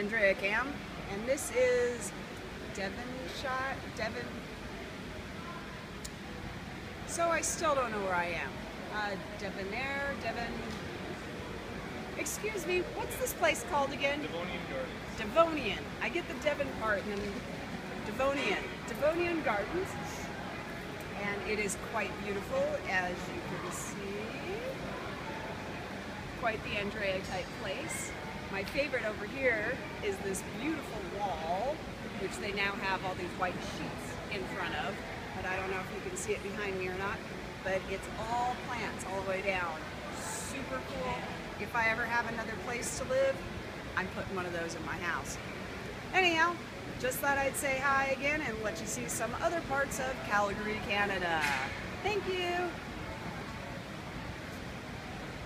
Andrea Cam, and this is Devon shot, Devon. So I still don't know where I am. Uh, Devonair, Devon. Excuse me, what's this place called again? Devonian Gardens. Devonian. I get the Devon part and then Devonian. Devonian Gardens. And it is quite beautiful as you can see. Quite the Andrea type place. My favorite over here is this beautiful wall, which they now have all these white sheets in front of. But I don't know if you can see it behind me or not. But it's all plants all the way down. Super cool. If I ever have another place to live, I'm putting one of those in my house. Anyhow, just thought I'd say hi again and let you see some other parts of Calgary, Canada. Thank you.